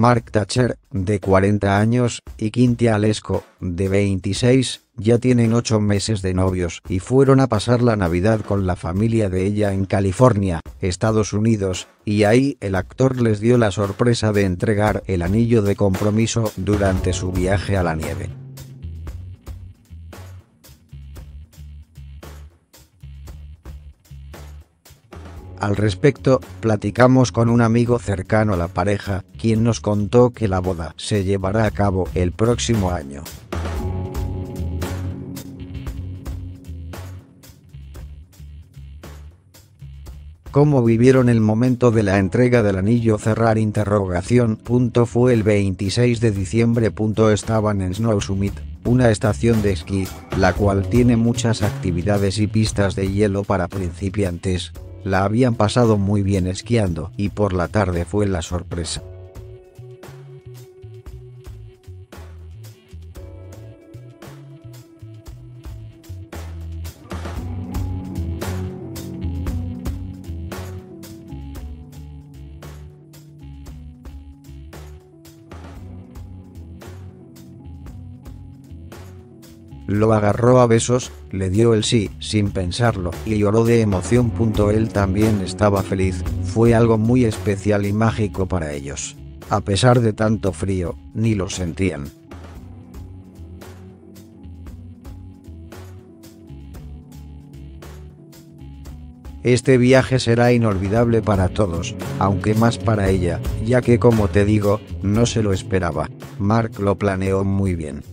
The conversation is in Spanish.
Mark Thatcher, de 40 años, y Quintia Alesco, de 26, ya tienen 8 meses de novios y fueron a pasar la Navidad con la familia de ella en California, Estados Unidos, y ahí el actor les dio la sorpresa de entregar el anillo de compromiso durante su viaje a la nieve. Al respecto, platicamos con un amigo cercano a la pareja, quien nos contó que la boda se llevará a cabo el próximo año. ¿Cómo vivieron el momento de la entrega del anillo cerrar interrogación? Punto fue el 26 de diciembre. Estaban en Snow Summit, una estación de esquí, la cual tiene muchas actividades y pistas de hielo para principiantes. La habían pasado muy bien esquiando y por la tarde fue la sorpresa. Lo agarró a besos, le dio el sí, sin pensarlo, y lloró de emoción. Él también estaba feliz, fue algo muy especial y mágico para ellos. A pesar de tanto frío, ni lo sentían. Este viaje será inolvidable para todos, aunque más para ella, ya que como te digo, no se lo esperaba. Mark lo planeó muy bien.